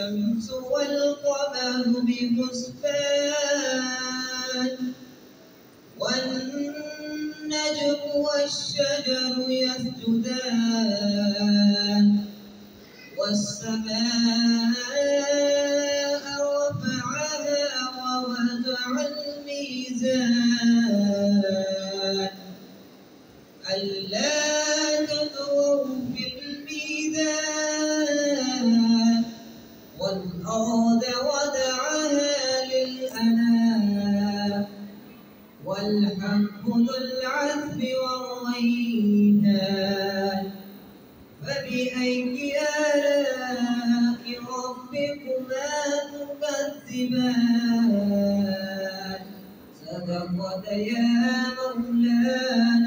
الشمس والقمر بحسبان والنجم والشجر يسجدان والسماء رفعها ووضع الميزان ألا والأرض وضعها للأنام والحب ذو العذب والريحان فبأي آلاء ربكما تكذبان؟ صدقت يا مولانا